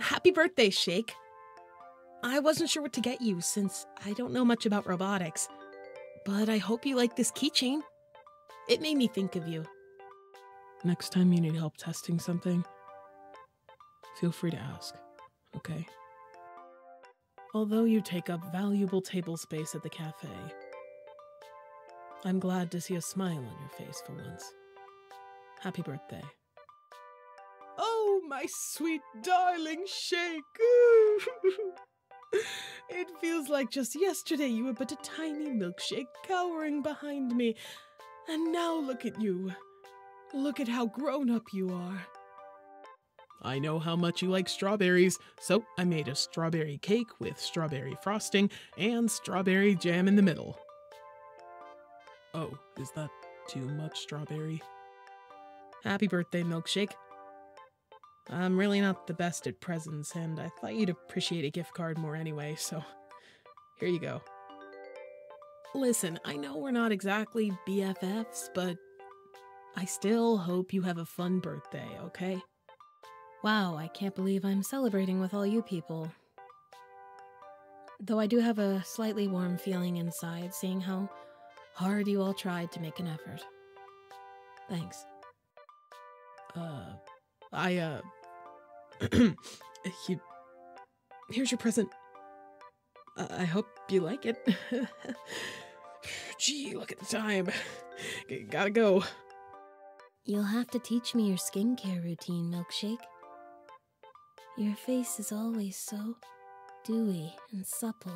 happy birthday, Shake. I wasn't sure what to get you since I don't know much about robotics, but I hope you like this keychain. It made me think of you. Next time you need help testing something, feel free to ask, okay? Although you take up valuable table space at the cafe, I'm glad to see a smile on your face for once. Happy birthday. My sweet darling Shake. it feels like just yesterday you were but a tiny milkshake cowering behind me. And now look at you. Look at how grown up you are. I know how much you like strawberries, so I made a strawberry cake with strawberry frosting and strawberry jam in the middle. Oh, is that too much strawberry? Happy birthday, milkshake. I'm really not the best at presents, and I thought you'd appreciate a gift card more anyway, so here you go. Listen, I know we're not exactly BFFs, but I still hope you have a fun birthday, okay? Wow, I can't believe I'm celebrating with all you people. Though I do have a slightly warm feeling inside, seeing how hard you all tried to make an effort. Thanks. Uh, I, uh, you, here's your present. Uh, I hope you like it. Gee, look at the time. G- gotta go. You'll have to teach me your skincare routine, Milkshake. Your face is always so dewy and supple.